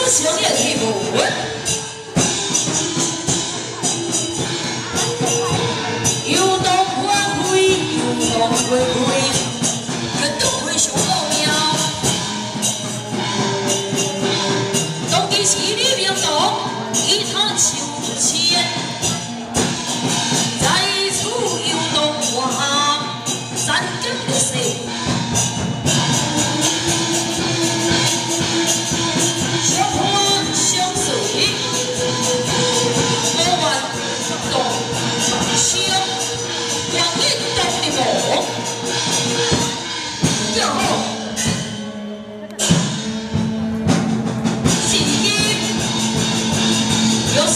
我向起一步游荡万里游荡不归呀东去向东流东去西去渺茫一秋千再此游荡不怕山高路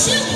shoot.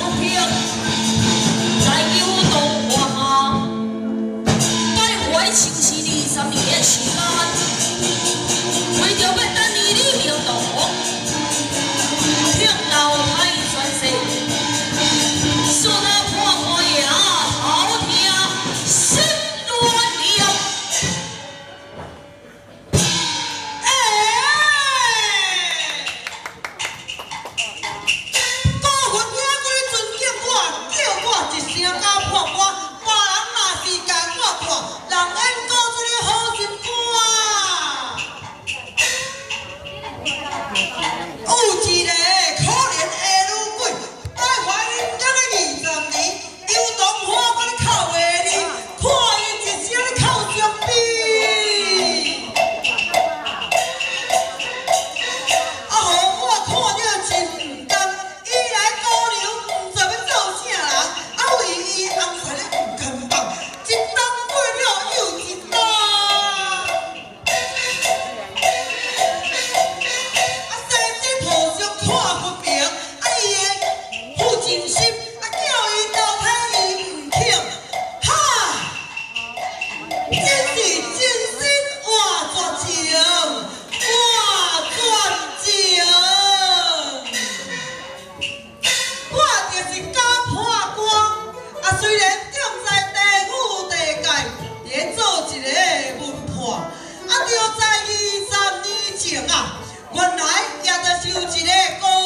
原来也都 áo 个